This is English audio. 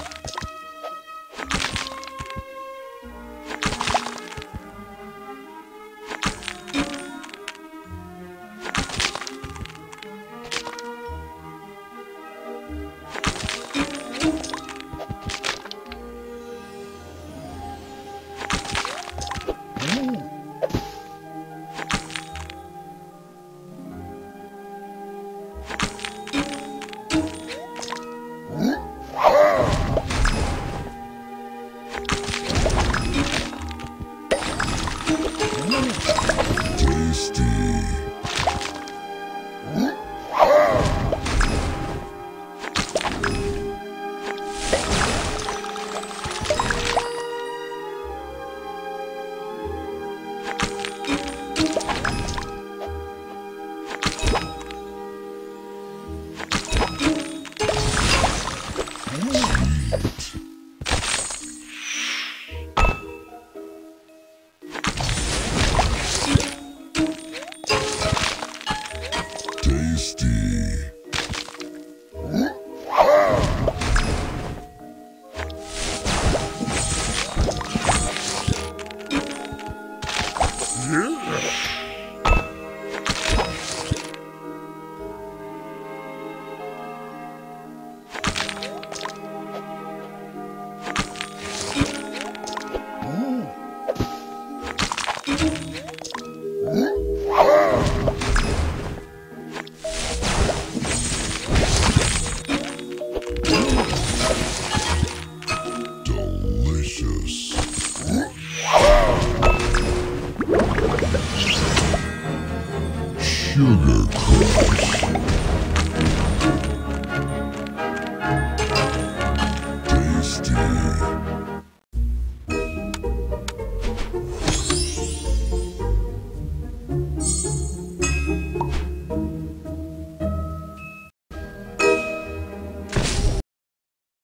Yeah. Tasty. Delicious. Sugar Crush. Tasty.